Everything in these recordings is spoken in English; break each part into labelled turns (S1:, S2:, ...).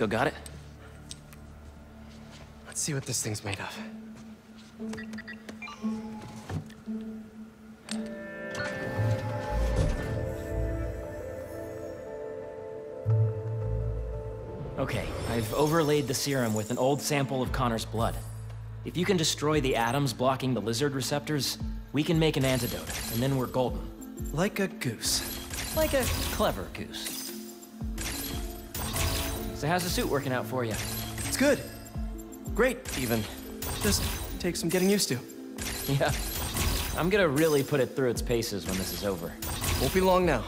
S1: still got it?
S2: Let's see what this thing's made of.
S1: Okay, I've overlaid the serum with an old sample of Connor's blood. If you can destroy the atoms blocking the lizard receptors, we can make an antidote, and then we're golden.
S2: Like a goose.
S1: Like a clever goose. So how's the suit working out for you?
S2: It's good. Great, even. Just takes some getting used to.
S1: Yeah. I'm gonna really put it through its paces when this is over.
S2: Won't be long now.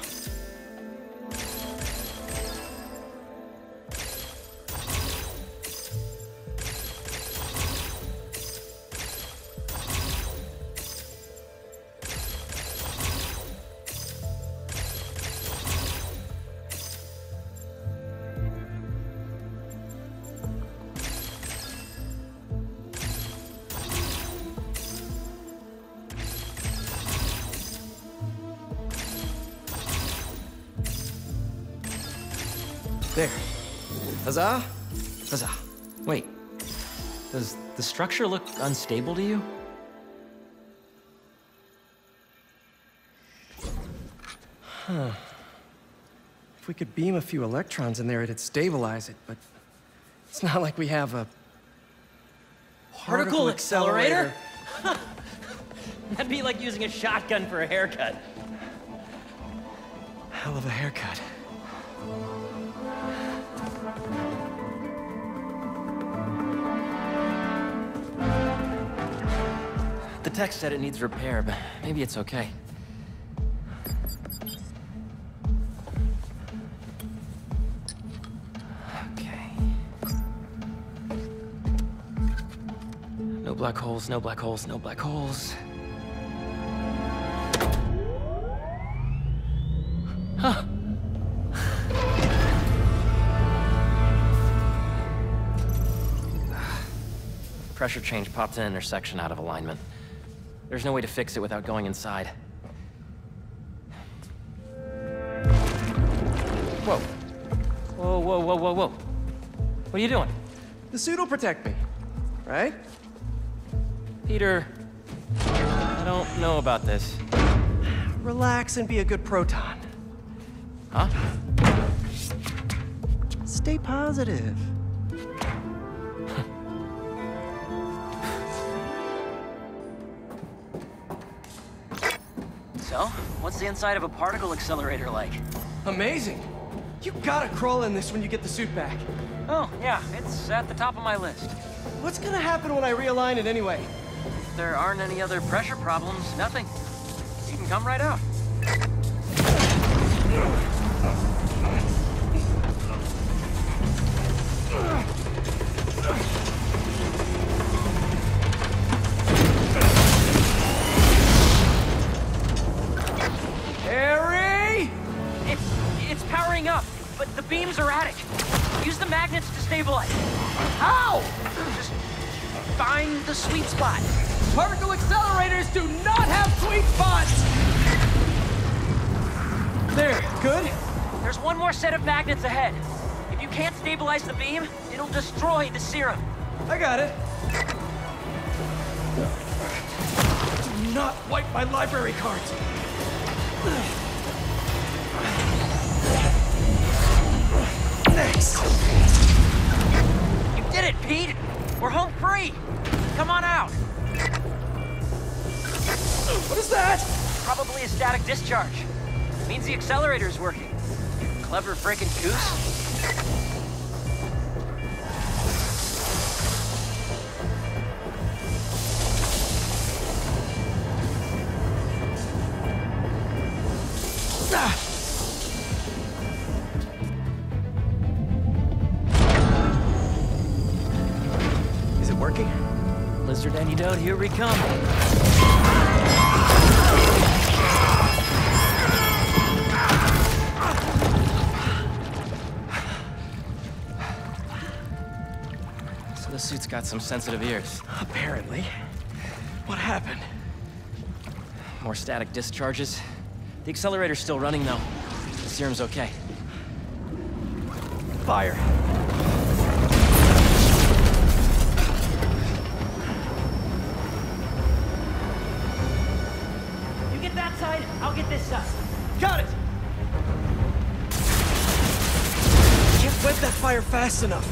S2: Huzzah! Huzzah.
S1: Wait, does the structure look unstable to you? Huh.
S2: If we could beam a few electrons in there, it'd stabilize it, but it's not like we have a
S1: Particle accelerator? That'd be like using a shotgun for a haircut.
S2: Hell of a haircut.
S1: Tech said it needs repair, but maybe it's okay. Okay. No black holes, no black holes, no black holes. Huh. Pressure change popped an intersection out of alignment. There's no way to fix it without going inside. Whoa. Whoa, whoa, whoa, whoa, whoa. What are you doing?
S2: The suit will protect me, right?
S1: Peter, I don't know about this.
S2: Relax and be a good proton.
S1: Huh?
S2: Stay positive.
S1: So, what's the inside of a particle accelerator like?
S2: Amazing. You gotta crawl in this when you get the suit back.
S1: Oh, yeah, it's at the top of my list.
S2: What's gonna happen when I realign it anyway?
S1: If there aren't any other pressure problems, nothing. You can come right out. Sweet spot.
S2: Particle accelerators do not have sweet spots! There, good?
S1: There's one more set of magnets ahead. If you can't stabilize the beam, it'll destroy the serum.
S2: I got it. Do not wipe my library cards. Thanks.
S1: You did it, Pete! We're home free! Come on out!
S2: What is that?
S1: Probably a static discharge. Means the accelerator's working. Clever frickin' goose.
S2: Working?
S1: Lizard antidote, here we come. So the suit's got some sensitive ears.
S2: Apparently. What happened?
S1: More static discharges. The accelerator's still running, though. The serum's okay.
S2: Fire.
S1: I'll get this side.
S2: Got it! Can't web that fire fast enough.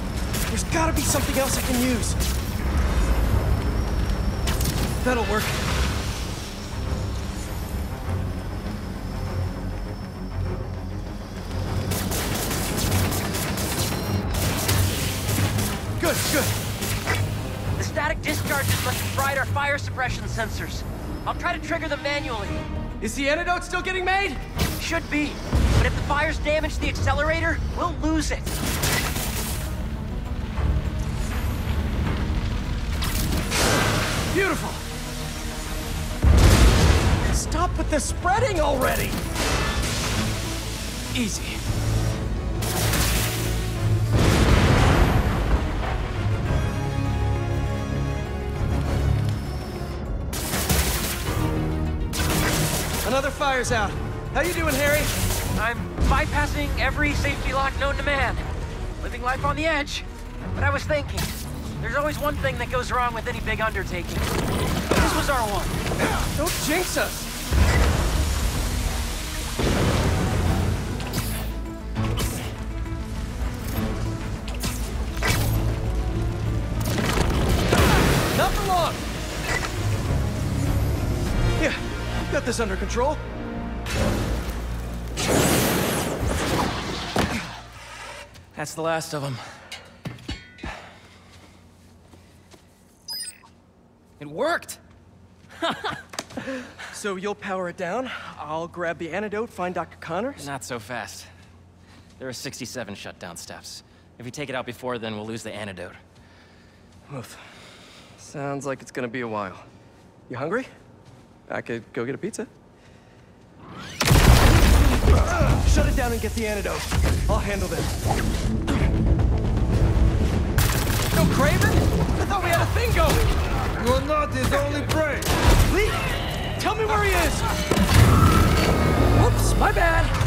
S2: There's gotta be something else I can use. That'll work. Good, good.
S1: The static discharges must have fried our fire suppression sensors. I'll try to trigger them manually.
S2: Is the antidote still getting made?
S1: Should be. But if the fire's damaged the accelerator, we'll lose it.
S2: Beautiful. Stop with the spreading already. Easy. Fire's out. How you doing, Harry?
S1: I'm bypassing every safety lock known to man. Living life on the edge. But I was thinking, there's always one thing that goes wrong with any big undertaking. This was our one.
S2: Don't jinx us. Not for long. Yeah, got this under control.
S1: That's the last of them. It worked!
S2: So you'll power it down. I'll grab the antidote, find Dr. Connors.
S1: Not so fast. There are 67 shutdown steps. If we take it out before then, we'll lose the antidote.
S2: Oof. Sounds like it's gonna be a while. You hungry? I could go get a pizza. Shut it down and get the antidote. I'll handle this. No Kraven? I thought we had a thing going.
S3: You're not his only prey.
S2: Lee, tell me where he is. Whoops, my bad.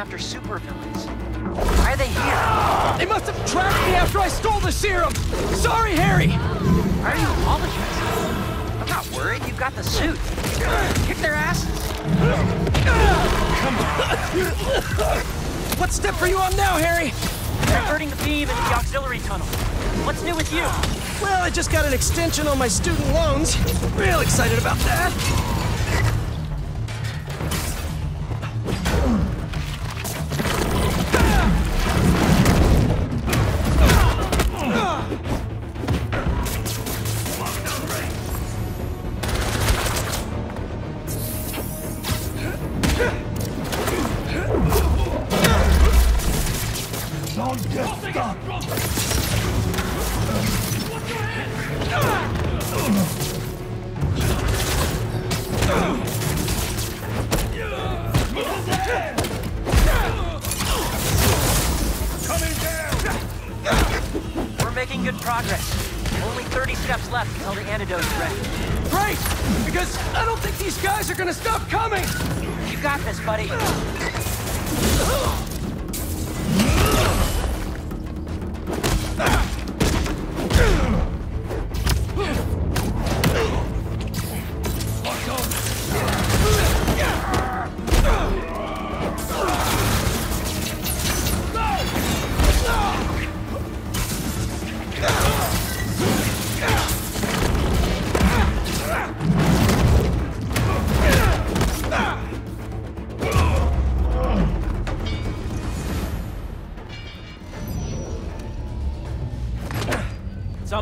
S1: After supervillains. Why are they here?
S2: They must have tracked me after I stole the serum. Sorry, Harry.
S1: Why are you apologizing? I'm not worried, you've got the suit. Kick their asses. Come on.
S2: What step are you on now, Harry?
S1: Diverting the beam into the auxiliary tunnel. What's new with you?
S2: Well, I just got an extension on my student loans. Real excited about that.
S3: Coming down.
S1: We're making good progress. Only 30 steps left until the antidote's ready.
S2: Great! Because I don't think these guys are gonna stop coming!
S1: You got this, buddy.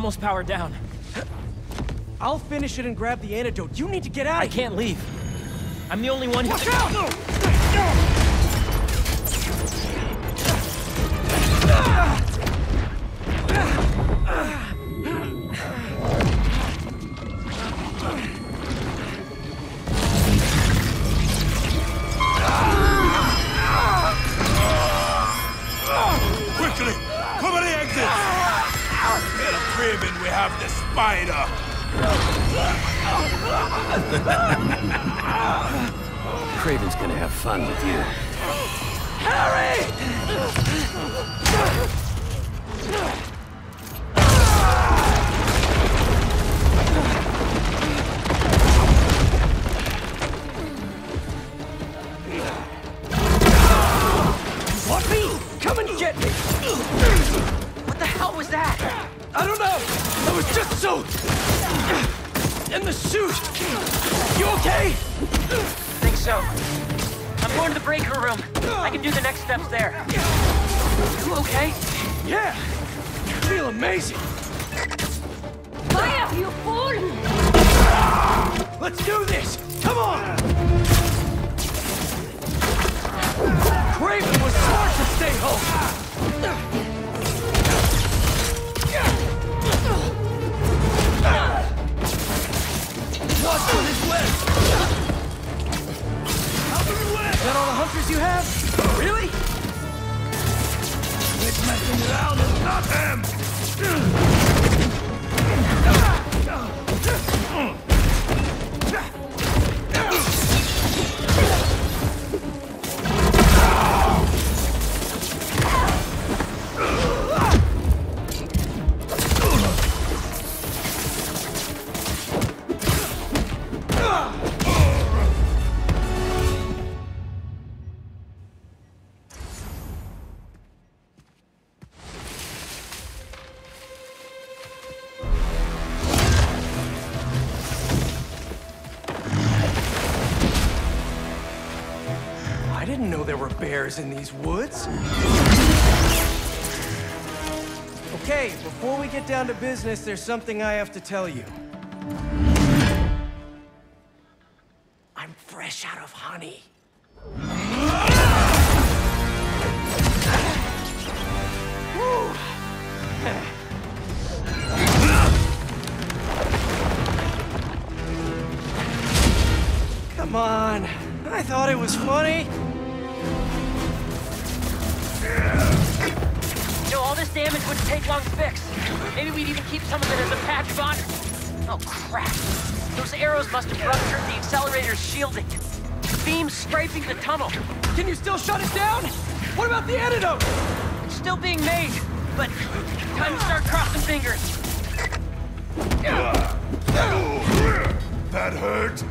S1: Almost powered down.
S2: I'll finish it and grab the antidote. You need to get out
S1: I can't leave. I'm the only one who...
S2: Watch out!
S3: Spider!
S4: Kraven's gonna have fun with you.
S2: Want me? Come and get me! Just so... in the suit! You okay?
S1: think so. I'm going to the breaker room. I can do the next steps there. You okay?
S2: Yeah! I feel amazing!
S5: Fire, you fool!
S2: Let's do this! Come on! Kraven was smart to stay home! Watch for his webs! Is that all the hunters you have? Really?
S3: Quit messing around and not him!
S2: Bears in these woods. Okay, before we get down to business, there's something I have to tell you. I'm fresh out of honey. Come on. I thought it was funny.
S1: All this damage wouldn't take long to fix. Maybe we'd even keep some of it as a patch of honor. Oh, crap. Those arrows must have ruptured the accelerator's shielding. Beams scraping the tunnel.
S2: Can you still shut it down? What about the antidote?
S1: It's still being made, but time to start crossing fingers.
S3: That hurt?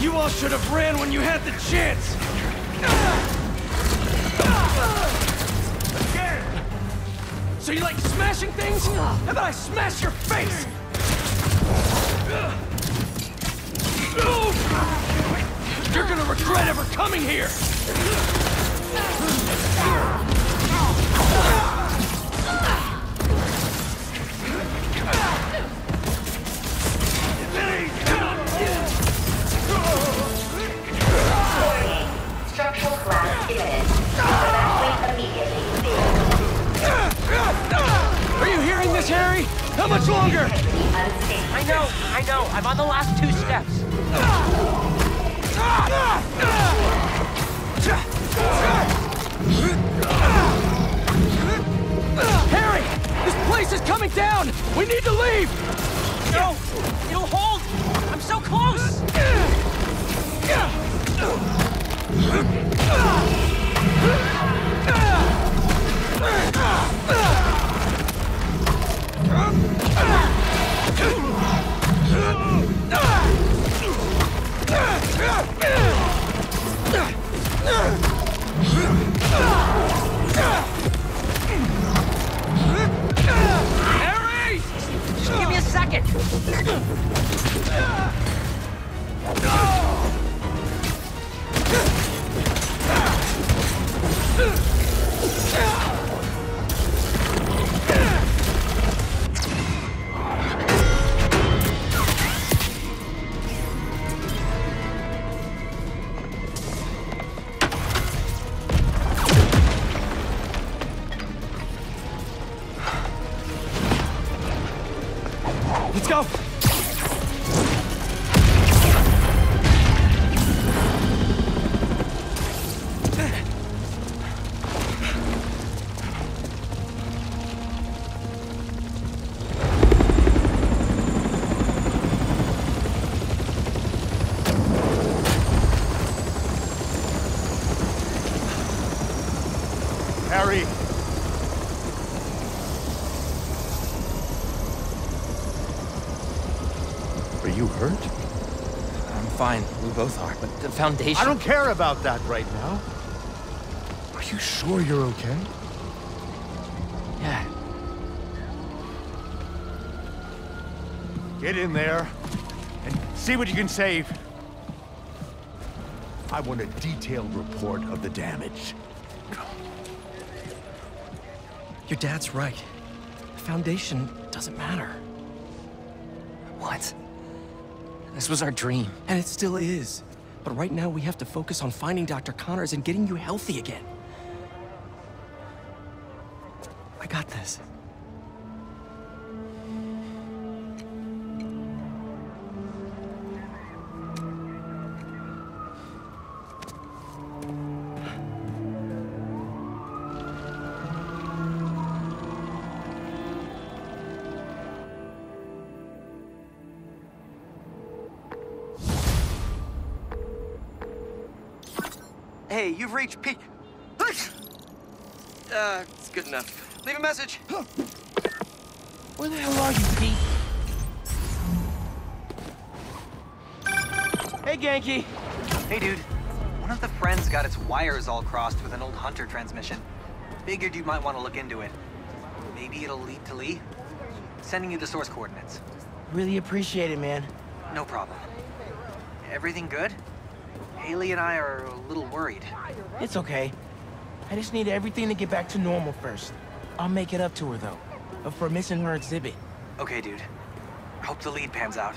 S3: You
S2: all should have ran when you had the chance! Again! So you like smashing things? How about I smash your face? You're gonna regret ever coming here!
S6: Collapse. Evacuate immediately.
S2: Are you hearing this, Harry? How much longer?
S1: I know, I know. I'm on the last two steps.
S2: Harry! This place is coming down! We need to leave!
S1: No! It'll hold! I'm so close!
S2: Harry! Let's
S3: you hurt?
S7: I'm fine. We both are. But the Foundation...
S3: I don't care about that right now. Are you sure you're okay?
S7: Yeah.
S3: Get in there and see what you can save. I want a detailed report of the damage.
S2: Your dad's right. The Foundation doesn't matter.
S7: What? This was our dream.
S2: And it still is. But right now, we have to focus on finding Dr. Connors and getting you healthy again. I got this.
S8: Hey, you've reached P.
S2: Uh, it's good enough. Leave a message.
S7: Where the hell are you, Pete?
S8: Hey, Ganke. Hey, dude. One of the friends got its wires all crossed with an old Hunter transmission. Figured you might want to look into it. Maybe it'll lead to Li. Sending you the source coordinates.
S7: Really appreciate it, man.
S8: No problem. Everything good? Hailey and I are a little worried.
S7: It's okay. I just need everything to get back to normal first. I'll make it up to her, though. For missing her exhibit.
S8: Okay, dude. Hope the lead pans out.